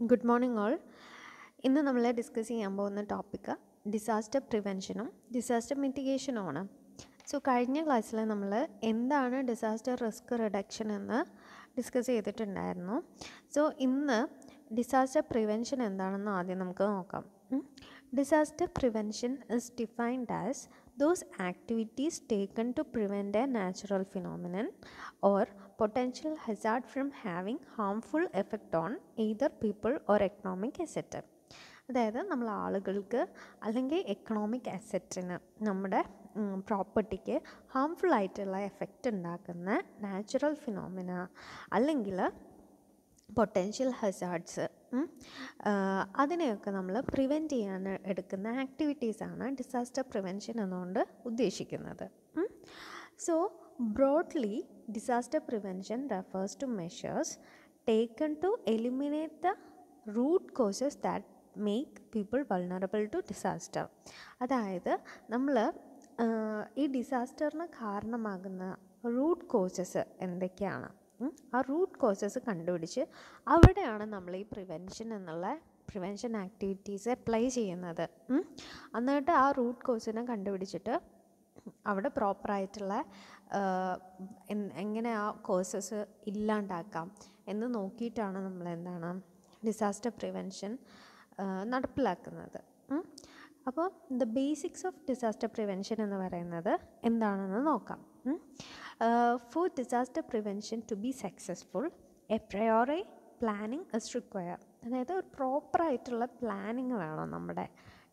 Good morning all. ഇന്ന് നമ്മൾ discuss ചെയ്യാൻ പോകുന്ന ടോപ്പിക്ക് ഡിസാസ്റ്റർ പ്രിവെൻഷനും ഡിസാസ്റ്റർ മിറ്റിഗേഷനുമാണ് സോ കഴിഞ്ഞ ക്ലാസ്സിൽ നമ്മൾ എന്താണ് ഡിസാസ്റ്റർ റിസ്ക് റിഡക്ഷൻ എന്ന് ഡിസ്കസ് ചെയ്തിട്ടുണ്ടായിരുന്നു. സോ ഇന്ന് ഡിസാസ്റ്റർ പ്രിവെൻഷൻ എന്താണെന്ന് ആദ്യം നമുക്ക് നോക്കാം. Disaster prevention is defined as those activities taken to prevent a natural phenomenon or potential hazard from having harmful effect on either people or economic asset അതായത് നമ്മൾ ആളുകൾക്ക് അല്ലെങ്കിൽ എക്കണോമിക് അസറ്റിന് നമ്മുടെ പ്രോപ്പർട്ടിക്ക് ഹാംഫുൾ ആയിട്ടുള്ള എഫക്റ്റ് ഉണ്ടാക്കുന്ന നാച്ചുറൽ ഫിനോമിന അല്ലെങ്കിൽ പൊട്ടൻഷ്യൽ ഹസാർഡ്സ് അതിനെയൊക്കെ നമ്മൾ പ്രിവെന്റ് ചെയ്യാൻ എടുക്കുന്ന ആക്ടിവിറ്റീസാണ് ഡിസാസ്റ്റർ പ്രിവെൻഷൻ എന്നുകൊണ്ട് ഉദ്ദേശിക്കുന്നത്. So broadly disaster prevention refers to measures taken to eliminate the root causes that make people vulnerable to disaster അതായത് നമ്മൾ ഈ ഡിസാസ്റ്ററിന് കാരണമാകുന്ന റൂട്ട് കോസസ് എന്തൊക്കെയാണ്? ആ റൂട്ട് കോസസ് കണ്ടുപിടിച്ച് അവിടെയാണ് നമ്മൾ ഈ പ്രിവെൻഷൻ എന്നുള്ള പ്രിവെൻഷൻ ആക്ടിവിറ്റീസ് അപ്ലൈ ചെയ്യുന്നത്. എന്നിട്ട് ആ റൂട്ട് കോസിനെ കണ്ടുപിടിച്ചിട്ട് അവിടെ പ്രോപ്പറായിട്ടുള്ള എങ്ങനെ ആ കോഴ്സസ് ഇല്ലാണ്ടാക്കാം എന്ന് നോക്കിയിട്ടാണ് നമ്മൾ എന്താണ് ഡിസാസ്റ്റർ പ്രിവെൻഷൻ നടപ്പിലാക്കുന്നത്. അപ്പോൾ the basics of disaster prevention എന്ന് പറയുന്നത് എന്താണെന്ന് നോക്കാം. For disaster prevention to be successful a priori planning is require അതായത് ഒരു പ്രോപ്പറായിട്ടുള്ള പ്ലാനിങ് വേണം നമ്മുടെ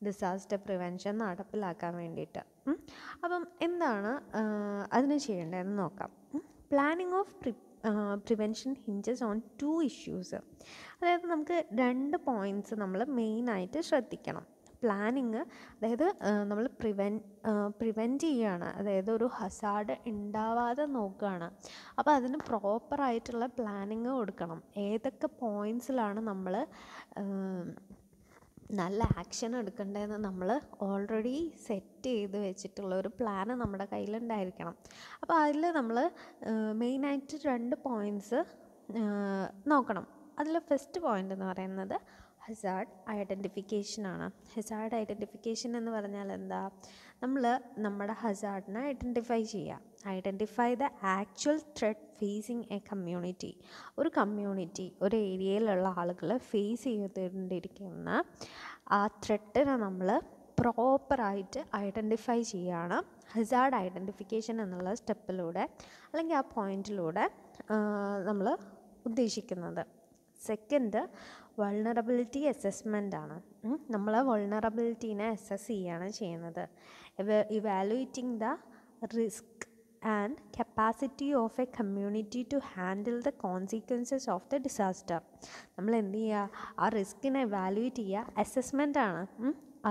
ഡിസാസ്റ്റർ പ്രിവെൻഷൻ നടപ്പിലാക്കാൻ വേണ്ടിയിട്ട്. അപ്പം എന്താണ് അതിന് ചെയ്യേണ്ടതെന്ന് നോക്കാം. Planning of pre prevention hinges on two issues അതായത് നമുക്ക് രണ്ട് പോയിന്റ്സ് നമ്മൾ മെയിനായിട്ട് ശ്രദ്ധിക്കണം. പ്ലാനിങ് അതായത് നമ്മൾ പ്രിവെൻ പ്രിവെന്റ് ചെയ്യുകയാണ്. അതായത് ഒരു ഹസാഡ് ഉണ്ടാവാതെ നോക്കുകയാണ്. അപ്പോൾ അതിന് പ്രോപ്പറായിട്ടുള്ള പ്ലാനിങ് കൊടുക്കണം. ഏതൊക്കെ പോയിൻസിലാണ് നമ്മൾ നല്ല ആക്ഷൻ എടുക്കേണ്ടതെന്ന് നമ്മൾ ഓൾറെഡി സെറ്റ് ചെയ്ത് വെച്ചിട്ടുള്ള ഒരു പ്ലാന് നമ്മുടെ കയ്യിലുണ്ടായിരിക്കണം. അപ്പോൾ അതിൽ നമ്മൾ മെയിനായിട്ട് രണ്ട് പോയിന്റ്സ് നോക്കണം. അതിൽ ഫസ്റ്റ് പോയിന്റ് എന്ന് പറയുന്നത് ഹസാർഡ് ഐഡന്റിഫിക്കേഷനാണ് ഹസാർഡ് ഐഡന്റിഫിക്കേഷൻ എന്ന് പറഞ്ഞാൽ എന്താ? നമ്മൾ നമ്മുടെ ഹസാർഡിനെ ഐഡന്റിഫൈ ചെയ്യുക identify the actual threat facing a community ഒരു കമ്മ്യൂണിറ്റി ഒരു ഏരിയയിലുള്ള ആളുകൾ ഫേസ് ചെയ്തുകൊണ്ടിരിക്കുന്ന ആ ത്രെഡിനെ നമ്മൾ പ്രോപ്പറായിട്ട് ഐഡന്റിഫൈ ചെയ്യുകയാണ് ഹസാർഡ് ഐഡന്റിഫിക്കേഷൻ എന്നുള്ള സ്റ്റെപ്പിലൂടെ അല്ലെങ്കിൽ ആ പോയിന്റിലൂടെ നമ്മൾ ഉദ്ദേശിക്കുന്നത്. സെക്കൻഡ് വൾണറബിലിറ്റി അസസ്മെന്റ് ആണ്. നമ്മൾ വൾണറബിലിറ്റീനെ അസസ് ചെയ്യുകയാണ് ചെയ്യുന്നത്. Evaluating the risk and capacity of a community to handle the consequences of the disaster നമ്മൾ എന്ത് ചെയ്യുക ആ റിസ്കിനെ ഇവാലുവേറ്റ് ചെയ്യുക അസസ്മെന്റ് ആണ്.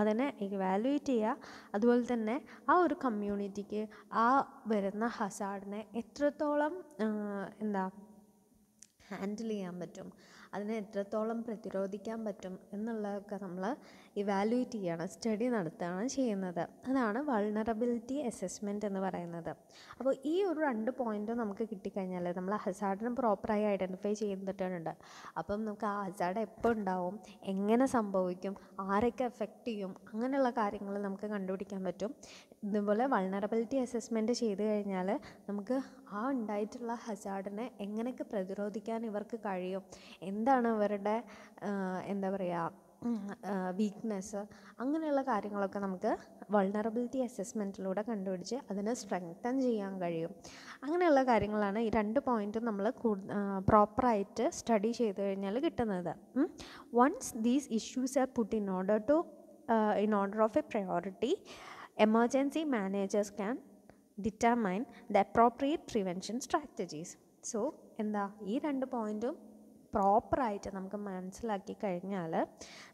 അതിനെ ഇവാലുവേറ്റ് ചെയ്യുക അതുപോലെ തന്നെ ആ ഒരു കമ്മ്യൂണിറ്റിക്ക് ആ വരുന്ന ഹസാർഡിനെ എത്രത്തോളം എന്താ ഹാൻഡിൽ ചെയ്യാൻ പറ്റും? അതിനെ എത്രത്തോളം പ്രതിരോധിക്കാൻ പറ്റും എന്നുള്ളതൊക്കെ നമ്മൾ ഇവാലുവേറ്റ് ചെയ്യണം സ്റ്റഡി നടത്തുകയാണ് ചെയ്യുന്നത്. അതാണ് വൾണറബിലിറ്റി അസസ്മെന്റ് എന്ന് പറയുന്നത്. അപ്പോൾ ഈ ഒരു രണ്ട് പോയിന്റ് നമുക്ക് കിട്ടിക്കഴിഞ്ഞാൽ നമ്മൾ ഹസാർഡിനെ പ്രോപ്പറായി ഐഡന്റിഫൈ ചെയ്തിട്ടുണ്ട്. അപ്പം നമുക്ക് ആ ഹസാർഡ് എപ്പോൾ ഉണ്ടാവും എങ്ങനെ സംഭവിക്കും ആരൊക്കെ എഫക്റ്റ് ചെയ്യും അങ്ങനെയുള്ള കാര്യങ്ങൾ നമുക്ക് കണ്ടുപിടിക്കാൻ പറ്റും. ഇതുപോലെ വൾണറബിലിറ്റി അസസ്മെന്റ് ചെയ്ത് കഴിഞ്ഞാൽ നമുക്ക് ആ ഉണ്ടായിട്ടുള്ള ഹസാർഡിനെ എങ്ങനെയൊക്കെ പ്രതിരോധിക്കാൻ ഇവർക്ക് കഴിയും എന്താണ് അവരുടെ എന്താ പറയുക വീക്ക്നെസ് അങ്ങനെയുള്ള കാര്യങ്ങളൊക്കെ നമുക്ക് വൾണറബിലിറ്റി അസസ്മെന്റിലൂടെ കണ്ടുപിടിച്ച് അതിനെ സ്ട്രെങ്തൻ ചെയ്യാൻ കഴിയും. അങ്ങനെയുള്ള കാര്യങ്ങളാണ് ഈ രണ്ട് പോയിന്റും നമ്മൾ പ്രോപ്പറായിട്ട് സ്റ്റഡി ചെയ്ത് കഴിഞ്ഞാൽ കിട്ടുന്നത്. Once these issues are put in order to in order of a priority emergency managers can determine the appropriate prevention strategies so എന്താ? ഈ രണ്ട് പോയിന്റും പ്രോപ്പറായിട്ട് നമുക്ക് മനസ്സിലാക്കി കഴിഞ്ഞാൽ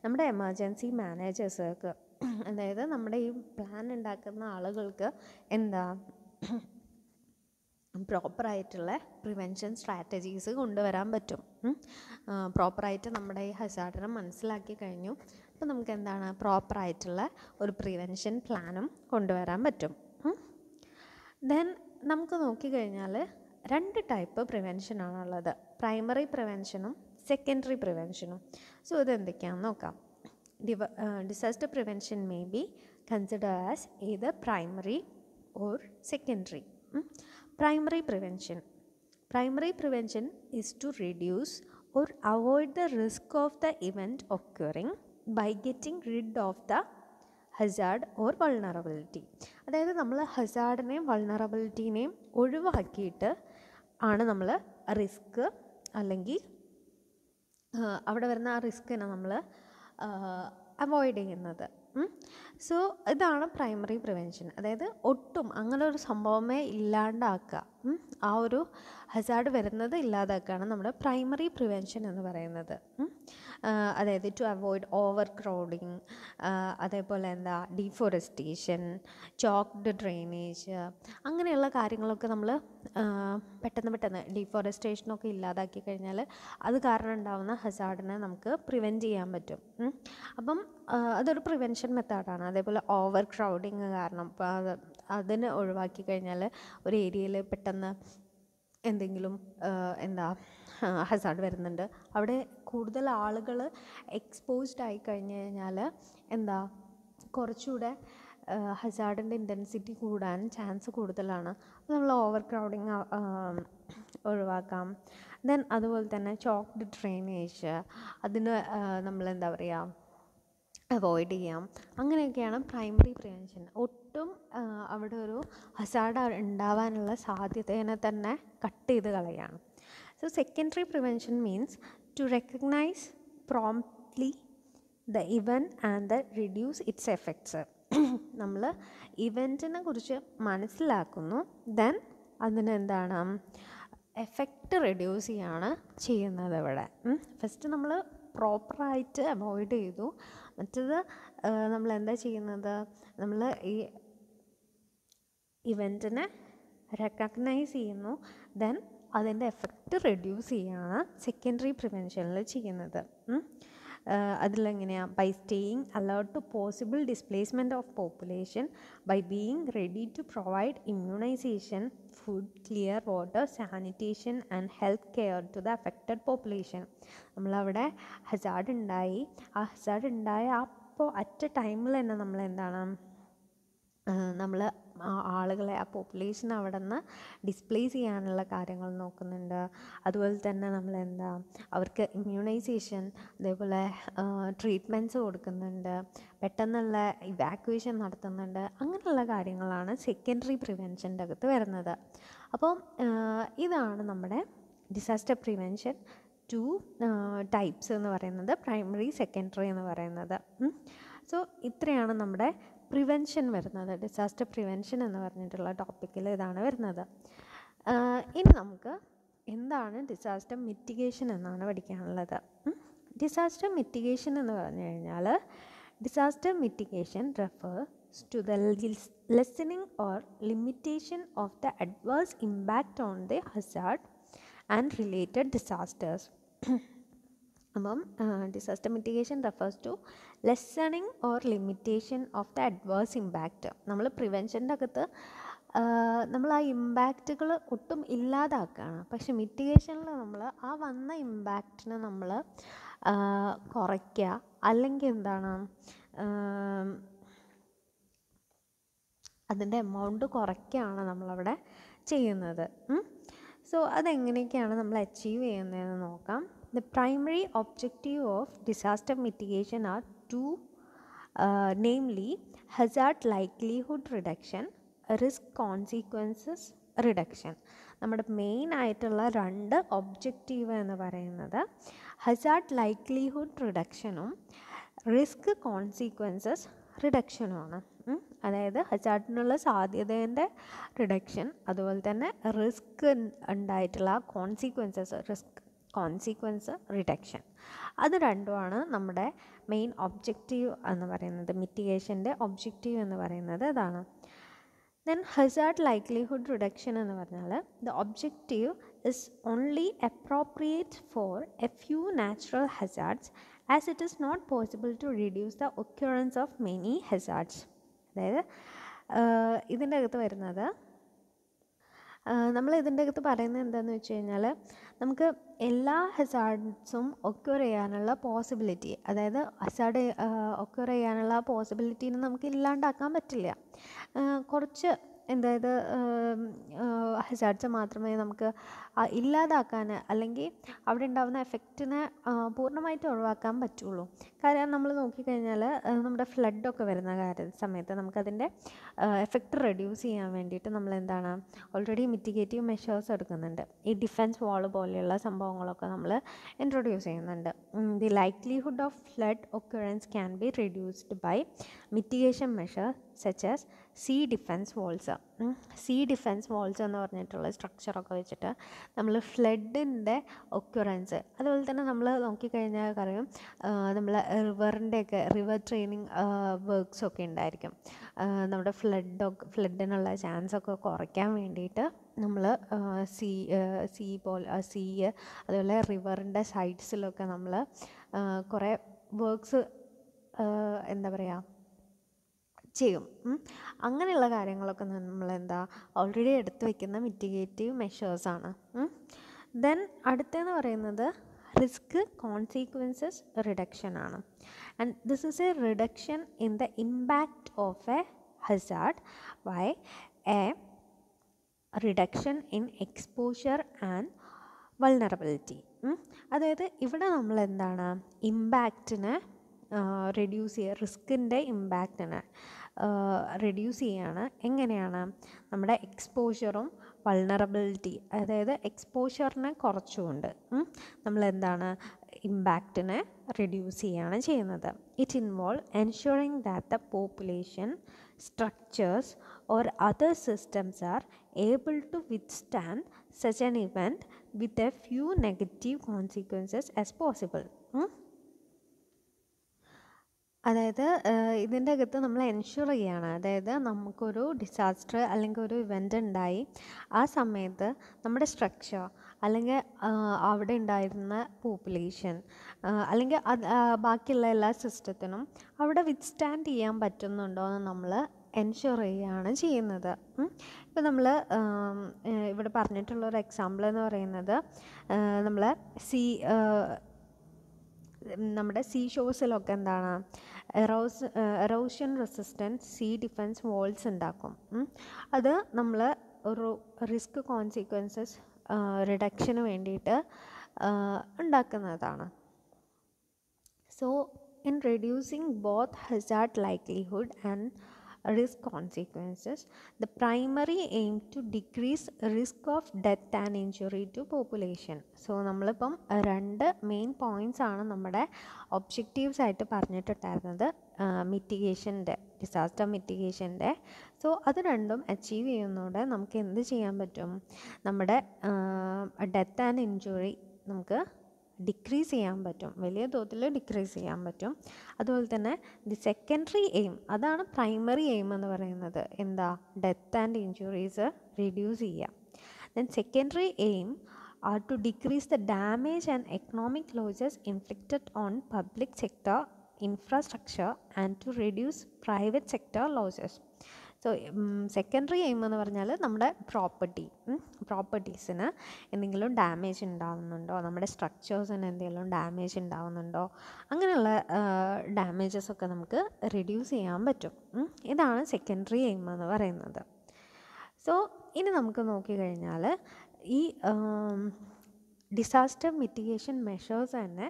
നമ്മുടെ എമർജൻസി മാനേജേഴ്സൊക്കെ അതായത് നമ്മുടെ ഈ പ്ലാൻ ഉണ്ടാക്കുന്ന ആളുകൾക്ക് എന്താ പ്രോപ്പറായിട്ടുള്ള പ്രിവെൻഷൻ സ്ട്രാറ്റജീസ് കൊണ്ടുവരാൻ പറ്റും. പ്രോപ്പറായിട്ട് നമ്മുടെ ഈ ഹസാർഡിനെ മനസ്സിലാക്കി കഴിഞ്ഞു. അപ്പോൾ നമുക്ക് എന്താണ് പ്രോപ്പറായിട്ടുള്ള ഒരു പ്രിവെൻഷൻ പ്ലാനും കൊണ്ടുവരാൻ പറ്റും. ദെൻ നമുക്ക് നോക്കിക്കഴിഞ്ഞാൽ രണ്ട് ടൈപ്പ് പ്രിവെൻഷനാണുള്ളത് പ്രൈമറി പ്രിവെൻഷനും സെക്കൻഡറി പ്രിവെൻഷനും സോ ഇതെന്തൊക്കെയാണെന്ന് നോക്കാം. ഡിവ disaster prevention may be consider as ഏത് primary or secondary primary prevention primary prevention is to reduce or avoid the risk of the event occurring by getting rid of the hazard or vulnerability അതായത് നമ്മൾ ഹസാഡിനെയും വൾണറബിലിറ്റീനെയും ഒഴിവാക്കിയിട്ട് ആണ് നമ്മൾ risk അല്ലെങ്കിൽ അവിടെ വരുന്ന ആ റിസ്കിനെ നമ്മൾ അവോയ്ഡ് ചെയ്യുന്നത്. സോ ഇതാണ് പ്രൈമറി പ്രിവെൻഷൻ അതായത് ഒട്ടും അങ്ങനെ ഒരു സംഭവമേ ഇല്ലാണ്ടാക്കുക. ആ ഒരു ഹസാർഡ് വരുന്നത് ഇല്ലാതാക്കുകയാണ് നമ്മുടെ പ്രൈമറി പ്രിവെൻഷൻ എന്ന് പറയുന്നത്. അതായത് ടു അവോയ്ഡ് ഓവർ ക്രൗഡിങ് അതേപോലെ എന്താ ഡീഫോറസ്റ്റേഷൻ ചോക്ക്ഡ് ഡ്രെയിനേജ് അങ്ങനെയുള്ള കാര്യങ്ങളൊക്കെ നമ്മൾ പെട്ടെന്ന് പെട്ടെന്ന് ഡീഫോറസ്റ്റേഷനൊക്കെ ഇല്ലാതാക്കി കഴിഞ്ഞാൽ അത് കാരണം ഉണ്ടാകുന്ന ഹസാർഡിനെ നമുക്ക് പ്രിവെന്റ് ചെയ്യാൻ പറ്റും. അപ്പം അതൊരു പ്രിവെൻഷൻ മെത്തേഡാണ് അതേപോലെ ഓവർ ക്രൗഡിങ് കാരണം അതിനെ ഒഴിവാക്കി കഴിഞ്ഞാൽ ഒരു ഏരിയയിൽ പെട്ടെന്ന് എന്തെങ്കിലും എന്താ ഹസാർഡ് വരുന്നുണ്ട്. അവിടെ കൂടുതൽ ആളുകൾ എക്സ്പോസ്ഡ് ആയി കഴിഞ്ഞ് കഴിഞ്ഞാൽ എന്താ കുറച്ചുകൂടെ ഹസാർഡിന്റെ ഇന്റൻസിറ്റി കൂടാൻ ചാൻസ് കൂടുതലാണ്. നമ്മൾ ഓവർ ക്രൗഡിങ് ഒഴിവാക്കാം. ദെൻ അതുപോലെ തന്നെ ചോക്ഡ് ഡ്രെയിനേജ് അതിന് നമ്മൾ എന്താ പറയുക അവോയ്ഡ് ചെയ്യാം. അങ്ങനെയൊക്കെയാണ് പ്രൈമറി പ്രിവെൻഷൻ ഒട്ടും അവിടെ ഒരു ഹസാഡ ഉണ്ടാവാനുള്ള സാധ്യതയെ തന്നെ കട്ട് ചെയ്ത് കളയാണ്. So secondary prevention means to recognise promptly the event and the reduce its effects നമ്മൾ ഇവന്റിനെ കുറിച്ച് മനസ്സിലാക്കുന്നു ദെൻ അതിനെന്താണ് എഫക്റ്റ് റെഡ്യൂസ് ചെയ്യാണ് ചെയ്യുന്നത് ഇവിടെ. ഫസ്റ്റ് നമ്മൾ പ്രോപ്പറായിട്ട് അവോയ്ഡ് ചെയ്തു. മറ്റത് നമ്മൾ എന്താ ചെയ്യുന്നത്? നമ്മൾ ഈ ഇവന്റിനെ റെക്കഗ്നൈസ് ചെയ്യുന്നു. ദെൻ അതിന്റെ എഫക്റ്റ് റെഡ്യൂസ് ചെയ്യുകയാണ് സെക്കൻഡറി പ്രിവെൻഷനിൽ ചെയ്യുന്നത്. അതിലെങ്ങനെയാണ് by staying alert to possible displacement of population by being ready to provide immunisation food clear water sanitation and health care to the affected population നമ്മളവിടെ ഹസാർഡ് ഉണ്ടായി ആ Hazard ഉണ്ടായ അപ്പോൾ at ടൈമിൽ തന്നെ നമ്മൾ എന്താണ് നമ്മൾ ആളുകളെ ആ പോപ്പുലേഷൻ അവിടെ നിന്ന് ഡിസ്പ്ലേസ് ചെയ്യാനുള്ള കാര്യങ്ങൾ നോക്കുന്നുണ്ട്. അതുപോലെ തന്നെ നമ്മൾ എന്താ അവർക്ക് ഇമ്മ്യൂണൈസേഷൻ അതേപോലെ ട്രീറ്റ്മെന്റ്സ് കൊടുക്കുന്നുണ്ട്. പെട്ടെന്നുള്ള ഇവാക്വേഷൻ നടത്തുന്നുണ്ട്. അങ്ങനെയുള്ള കാര്യങ്ങളാണ് സെക്കൻഡറി പ്രിവെൻഷന്റെ അകത്ത് വരുന്നത്. അപ്പം ഇതാണ് നമ്മുടെ ഡിസാസ്റ്റർ പ്രിവെൻഷൻ ടു ടൈപ്സ് എന്ന് പറയുന്നത്. പ്രൈമറി സെക്കൻഡറി എന്ന് പറയുന്നത്. സോ ഇത്രയാണ് നമ്മുടെ പ്രിവെൻഷൻ വരുന്നത് ഡിസാസ്റ്റർ പ്രിവെൻഷൻ എന്ന് പറഞ്ഞിട്ടുള്ള ടോപ്പിക്കിൽ ഇതാണ് വരുന്നത്. ഇനി നമുക്ക് എന്താണ് ഡിസാസ്റ്റർ മിറ്റിഗേഷൻ എന്നാണ് പഠിക്കാനുള്ളത്. ഡിസാസ്റ്റർ മിറ്റിഗേഷൻ എന്ന് പറഞ്ഞു കഴിഞ്ഞാൽ disaster mitigation refers to the lessening or limitation of the adverse impact on the hazard and related disasters അപ്പം disaster mitigation refers to lessening or limitation of the adverse impact നമ്മൾ പ്രിവെൻഷന്റെ അകത്ത് നമ്മൾ ആ ഇമ്പാക്റ്റുകൾ ഒട്ടും ഇല്ലാതാക്കുകയാണ് പക്ഷെ മിറ്റിഗേഷനിൽ നമ്മൾ ആ വന്ന ഇമ്പാക്റ്റിനെ നമ്മൾ കുറയ്ക്കുക അല്ലെങ്കിൽ എന്താണ് അതിന്റെ എമൗണ്ട് കുറയ്ക്കുകയാണ് നമ്മളവിടെ ചെയ്യുന്നത്. സോ അതെങ്ങനെയൊക്കെയാണ് നമ്മൾ അച്ചീവ് ചെയ്യുന്നതെന്ന് നോക്കാം. The primary objective of disaster mitigation are two, uh, namely hazard likelihood reduction, risk consequences reduction. നമ്മുടെ മെയിൻ ആയിട്ടുള്ള രണ്ട് ഒബ്ജക്റ്റീവ് എന്ന് പറയുന്നത് ഹസാർഡ് ലൈക്ലിഹുഡ് റിഡക്ഷനും റിസ്ക് കോൺസിക്വൻസസ് റിഡക്ഷനുമാണ് അതായത് ഹസാർഡിനുള്ള സാധ്യതേന്റെ റിഡക്ഷൻ അതുപോലെ തന്നെ റിസ്ക് ഉണ്ടായിട്ടുള്ള കോൺസിക്വൻസസ് റിസ്ക് കോൺസിക്വൻസ് റിഡക്ഷൻ അത് രണ്ടുമാണ് നമ്മുടെ മെയിൻ ഒബ്ജക്റ്റീവ് എന്ന് പറയുന്നത് മിറ്റിഗേഷന്റെ ഒബ്ജക്റ്റീവ് എന്ന് പറയുന്നത്. അതാണ് ദെൻ ഹസാർഡ് ലൈക്ലിഹുഡ് റിഡക്ഷൻ എന്ന് പറഞ്ഞാൽ the objective is only appropriate for a few natural hazards as it is not possible to reduce the occurrence of many hazards അതായത് ഇതിന്റെ അകത്ത് വരുന്നത് നമ്മൾ ഇതിന്റെ അകത്ത് പറയുന്നത് എന്താണെന്ന് വെച്ച് കഴിഞ്ഞാൽ നമുക്ക് എല്ലാ ഹസാർഡ്സും ഒക്യൂർ ചെയ്യാനുള്ള പോസിബിലിറ്റി അതായത് ഹസാർഡ് ഒക്യൂർ ചെയ്യാനുള്ള പോസിബിലിറ്റീനെ നമുക്ക് ഇല്ലാണ്ടാക്കാൻ പറ്റില്ല. കുറച്ച് എന്തായത് ഹസാർഡ്സ് മാത്രമേ നമുക്ക് ഇല്ലാതാക്കാൻ അല്ലെങ്കിൽ അവിടെ ഉണ്ടാകുന്ന എഫക്റ്റിനെ പൂർണമായിട്ട് ഒഴിവാക്കാൻ പറ്റുള്ളൂ. കാരണം നമ്മൾ നോക്കിക്കഴിഞ്ഞാൽ നമ്മുടെ ഫ്ലഡൊക്കെ വരുന്ന കാര്യ സമയത്ത് നമുക്കതിന്റെ എഫക്റ്റ് റെഡ്യൂസ് ചെയ്യാൻ വേണ്ടിയിട്ട് നമ്മൾ എന്താണ് ഓൾറെഡി മിറ്റിഗേറ്റീവ് മെഷേഴ്സ് എടുക്കുന്നുണ്ട്. ഈ ഡിഫെൻസ് വാൾ പോലെയുള്ള സംഭവങ്ങളൊക്കെ നമ്മൾ ഇൻട്രൊഡ്യൂസ് ചെയ്യുന്നുണ്ട്. The likelihood of flood occurrence can be reduced by mitigation measure such as sea defence walls sea defence walls എന്ന് പറഞ്ഞിട്ടുള്ള സ്ട്രക്ചറൊക്കെ വെച്ചിട്ട് നമ്മൾ ഫ്ലഡിന്റെ ഒക്യുറൻസ് അതുപോലെ തന്നെ നമ്മൾ നോക്കിക്കഴിഞ്ഞാൽ അറിയും നമ്മൾ റിവറിന്റെയൊക്കെ റിവർ ട്രെയിനിങ് വർക്ക്സൊക്കെ ഉണ്ടായിരിക്കും. നമ്മുടെ ഫ്ലഡൊക്കെ ഫ്ലഡിനുള്ള ചാൻസ് ഒക്കെ കുറയ്ക്കാൻ വേണ്ടിയിട്ട് നമ്മൾ സീ സീ പോലെ സീ അതുപോലെ റിവറിന്റെ സൈഡ്സിലൊക്കെ നമ്മൾ കുറേ വർക്ക്സ് എന്താ പറയുക ചെയ്യും. അങ്ങനെയുള്ള കാര്യങ്ങളൊക്കെ നമ്മൾ എന്താ ഓൾറെഡി എടുത്തു വയ്ക്കുന്ന മിറ്റിഗേറ്റീവ് മെഷേഴ്സാണ് ദെൻ അടുത്തെന്ന് പറയുന്നത് റിസ്ക് കോൺസിക്വൻസസ് റിഡക്ഷൻ ആണ്. And this is a reduction in the impact of a hazard by a reduction in exposure and vulnerability അതായത് ഇവിടെ നമ്മൾ എന്താണ് ഇമ്പാക്റ്റിനെ റെഡ്യൂസ് ചെയ്യുക റിസ്കിന്റെ ഇമ്പാക്റ്റിനെ റെഡ്യൂസ് ചെയ്യുകയാണ് എങ്ങനെയാണ്? നമ്മുടെ എക്സ്പോഷറും വൾണറബിലിറ്റി അതായത് എക്സ്പോഷറിനെ കുറച്ചുകൊണ്ട് നമ്മൾ എന്താണ്? ഇമ്പാക്റ്റിനെ റെഡ്യൂസ് ചെയ്യുകയാണ് ചെയ്യുന്നത്. It involve ensuring that the population structures or other systems are able to withstand such an event with a few negative consequences as possible അതായത് ഇതിന്റെ അകത്ത് നമ്മൾ എൻഷുർ ചെയ്യുകയാണ് അതായത് നമുക്കൊരു ഡിസാസ്റ്റർ അല്ലെങ്കിൽ ഒരു ഇവന്റ് ഉണ്ടായി ആ സമയത്ത് നമ്മുടെ സ്ട്രക്ചർ അല്ലെങ്കിൽ അവിടെ ഉണ്ടായിരുന്ന പോപ്പുലേഷൻ അല്ലെങ്കിൽ അത് ബാക്കിയുള്ള എല്ലാ സിസ്റ്റത്തിനും അവിടെ വിത്ത്സ്റ്റാൻഡ് ചെയ്യാൻ പറ്റുന്നുണ്ടോ എന്ന് നമ്മൾ എൻഷുർ ചെയ്യുകയാണ് ചെയ്യുന്നത്. ഇപ്പോൾ നമ്മൾ ഇവിടെ പറഞ്ഞിട്ടുള്ള ഒരു എക്സാമ്പിൾ എന്ന് പറയുന്നത് നമ്മൾ സി നമ്മുടെ സീ ഷോസിലൊക്കെ എന്താണ്? Eros erosion resistance sea defence walls ഉണ്ടാക്കും. അത് നമ്മൾ ഒരു റിസ്ക് കോൺസിക്വൻസസ് റിഡക്ഷന് വേണ്ടിയിട്ട് ഉണ്ടാക്കുന്നതാണ്. So in reducing both hazard likelihood and risk consequences. The primary aim to decrease risk of death and injury to population. So നമ്മളിപ്പം രണ്ട് മെയിൻ പോയിന്റ്സ് ആണ് നമ്മുടെ ഒബ്ജക്റ്റീവ്സ് ആയിട്ട് പറഞ്ഞിട്ടുണ്ടായിരുന്നത്. മിറ്റിഗേഷന്റെ ഡിസാസ്റ്റർ മിറ്റിഗേഷന്റെ സോ അത് രണ്ടും അച്ചീവ് ചെയ്യുന്നതോടെ നമുക്ക് എന്ത് ചെയ്യാൻ പറ്റും? നമ്മുടെ ഡെത്ത് ആൻഡ് ഇഞ്ചുറി നമുക്ക് ഡിക്രീസ് ചെയ്യാൻ പറ്റും. വലിയ തോതിൽ ഡിക്രീസ് ചെയ്യാൻ പറ്റും. അതുപോലെ തന്നെ ദി സെക്കൻഡറി എയിം അതാണ് പ്രൈമറി എയിം എന്ന് പറയുന്നത്. എന്താ? ഡെത്ത് ആൻഡ് ഇഞ്ചുറീസ് റിഡ്യൂസ് ചെയ്യുക then secondary aim are to decrease the damage and economic losses inflicted on public sector infrastructure and to reduce private sector losses so secondary aim എന്ന് പറഞ്ഞാൽ നമ്മുടെ property പ്രോപ്പർട്ടീസിന് എന്തെങ്കിലും damage ഉണ്ടാകുന്നുണ്ടോ നമ്മുടെ സ്ട്രക്ചേഴ്സിന് എന്തെങ്കിലും damage ഉണ്ടാകുന്നുണ്ടോ അങ്ങനെയുള്ള damages ഒക്കെ നമുക്ക് റിഡ്യൂസ് ചെയ്യാൻ പറ്റും. ഇതാണ് സെക്കൻഡറി എയിം എന്ന് പറയുന്നത്. സോ ഇനി നമുക്ക് നോക്കിക്കഴിഞ്ഞാൽ ഈ ഡിസാസ്റ്റർ മിറ്റിഗേഷൻ മെഷേഴ്സ് തന്നെ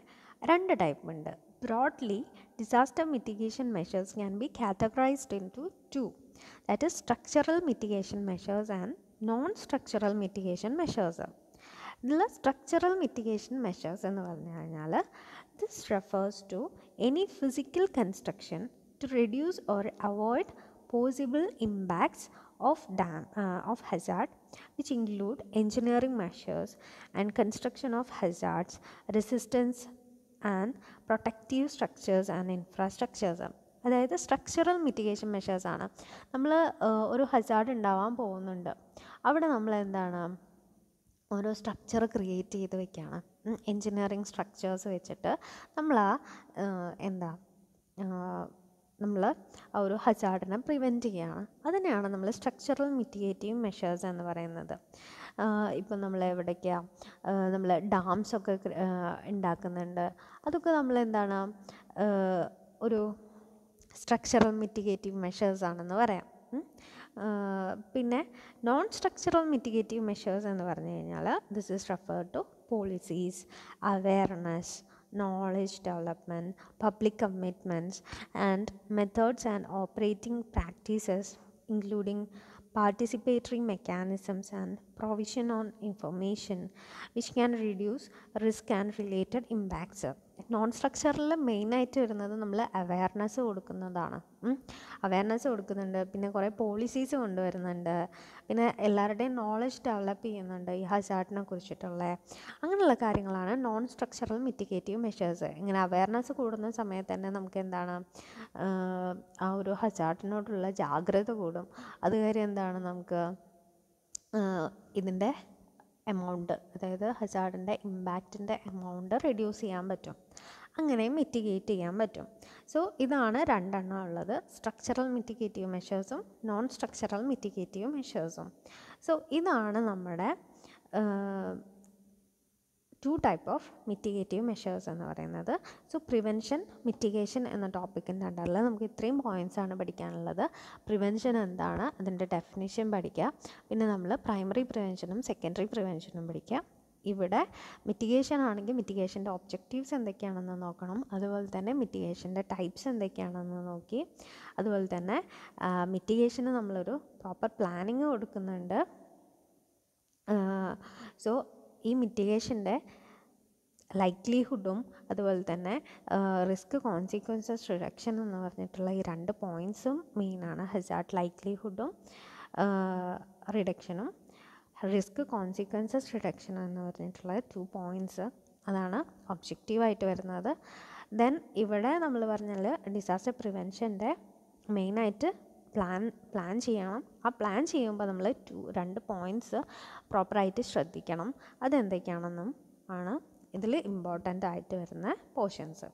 രണ്ട് ടൈപ്പ് ഉണ്ട്. Broadly disaster mitigation measures can be categorised into two that is structural mitigation measures and non-structural mitigation measures ഇതിൽ സ്ട്രക്ചറൽ മിറ്റിഗേഷൻ മെഷേഴ്സ് എന്ന് പറഞ്ഞു കഴിഞ്ഞാൽ this refers to any physical construction to reduce or avoid possible impacts of dam uh, of hazard which include engineering measures and construction of hazards resistance and protective structures and infrastructures അതായത് structural mitigation മെഷേഴ്സാണ് നമ്മൾ ഒരു Hazard ഉണ്ടാവാൻ പോകുന്നുണ്ട്. അവിടെ നമ്മൾ എന്താണ്? ഓരോ സ്ട്രക്ചർ ക്രിയേറ്റ് ചെയ്ത് വെക്കുകയാണ് എൻജിനീയറിങ് സ്ട്രക്ചേഴ്സ് വെച്ചിട്ട് നമ്മൾ ആ എന്താ നമ്മൾ ആ ഒരു ഹസാർഡിനെ പ്രിവെന്റ് ചെയ്യുകയാണ് അതിനെയാണ് നമ്മൾ സ്ട്രക്ചറൽ മിറ്റിഗേറ്റീവ് മെഷേഴ്സ് എന്ന് പറയുന്നത്. ഇപ്പം നമ്മൾ എവിടേക്കാണ് നമ്മൾ ഡാംസൊക്കെ ഉണ്ടാക്കുന്നുണ്ട്. അതൊക്കെ നമ്മൾ എന്താണ്? ഒരു സ്ട്രക്ചറൽ മിറ്റിഗേറ്റീവ് മെഷേഴ്സ് ആണെന്ന് പറയാം പിന്നെ നോൺ സ്ട്രക്ചറൽ മിറ്റിഗേറ്റീവ് മെഷേഴ്സ് എന്ന് പറഞ്ഞു കഴിഞ്ഞാൽ this is refer to policies awareness knowledge development, public commitments, and methods and operating practices, including participatory mechanisms and provision on information, which can reduce risk and related impacts. Non സ്ട്രക്ചറിൽ മെയിനായിട്ട് വരുന്നത് നമ്മൾ awareness കൊടുക്കുന്നതാണ്. Awareness കൊടുക്കുന്നുണ്ട്. പിന്നെ കുറേ policies കൊണ്ടുവരുന്നുണ്ട്. പിന്നെ എല്ലാവരുടെയും നോളജ് ഡെവലപ്പ് ചെയ്യുന്നുണ്ട് ഈ ഹസാർട്ടിനെ കുറിച്ചിട്ടുള്ള. അങ്ങനെയുള്ള കാര്യങ്ങളാണ് നോൺ സ്ട്രക്ചറൽ മിറ്റിഗേറ്റീവ് മെഷേഴ്സ് ഇങ്ങനെ അവയർനെസ് കൂടുന്ന സമയത്ത് തന്നെ നമുക്ക് എന്താണ് ആ ഒരു ഹസാർട്ടിനോടുള്ള ജാഗ്രത കൂടും. അത് കാര്യം എന്താണ് നമുക്ക് ഇതിന്റെ എമൗണ്ട് അതായത് ഹസാർഡിന്റെ ഇമ്പാക്റ്റിന്റെ എമൗണ്ട് റെഡ്യൂസ് ചെയ്യാൻ പറ്റും. അങ്ങനെ മിറ്റിഗേറ്റ് ചെയ്യാൻ പറ്റും. സോ ഇതാണ് രണ്ടെണ്ണം ഉള്ളത്. സ്ട്രക്ചറൽ മിറ്റിഗേറ്റീവ് മെഷേഴ്സും നോൺ സ്ട്രക്ചറൽ മിറ്റിഗേറ്റീവ് മെഷേഴ്സും സോ ഇതാണ് നമ്മുടെ two type of mitigative measures എന്ന് പറയുന്നത്. സോ പ്രിവെൻഷൻ മിറ്റിഗേഷൻ എന്ന ടോപ്പിക്കിന്റെ അണ്ടറിൽ നമുക്ക് ഇത്രയും ആണ് പഠിക്കാനുള്ളത്. പ്രിവെൻഷൻ എന്താണ്? അതിന്റെ ഡെഫിനിഷൻ പഠിക്കുക പിന്നെ നമ്മൾ പ്രൈമറി പ്രിവെൻഷനും സെക്കൻഡറി പ്രിവെൻഷനും പഠിക്കുക ഇവിടെ മിറ്റിഗേഷൻ ആണെങ്കിൽ മിറ്റിഗേഷന്റെ ഒബ്ജക്റ്റീവ്സ് എന്തൊക്കെയാണെന്ന് നോക്കണം. അതുപോലെ തന്നെ മിറ്റിഗേഷന്റെ ടൈപ്സ് എന്തൊക്കെയാണെന്ന് നോക്കി. അതുപോലെ തന്നെ മിറ്റിഗേഷന് നമ്മളൊരു പ്രോപ്പർ പ്ലാനിങ് കൊടുക്കുന്നുണ്ട്. സോ ഈ മിറ്റിഗേഷന്റെ ലൈക്ലിഹുഡും അതുപോലെ തന്നെ റിസ്ക് കോൺസിക്വൻസസ് റിഡക്ഷൻ എന്ന് പറഞ്ഞിട്ടുള്ള ഈ രണ്ട് പോയിന്റ്സും മെയിനാണ് ഹസാർഡ് ലൈക്ലിഹുഡും റിഡക്ഷനും റിസ്ക് കോൺസിക്വൻസസ് റിഡക്ഷൻ എന്ന് പറഞ്ഞിട്ടുള്ള ടു പോയിന്റ്സ് അതാണ് ഒബ്ജക്റ്റീവായിട്ട് വരുന്നത്. ദെൻ ഇവിടെ നമ്മൾ പറഞ്ഞാൽ ഡിസാസ്റ്റർ പ്രിവെൻഷന്റെ മെയിനായിട്ട് പ്ലാൻ പ്ലാൻ ചെയ്യണം. ആ പ്ലാൻ ചെയ്യുമ്പോൾ നമ്മൾ ടു രണ്ട് പോയിന്റ്സ് പ്രോപ്പറായിട്ട് ശ്രദ്ധിക്കണം. അതെന്തൊക്കെയാണെന്നും ആണ് ഇതിൽ ഇമ്പോർട്ടന്റ് ആയിട്ട് വരുന്ന പോർഷൻസ്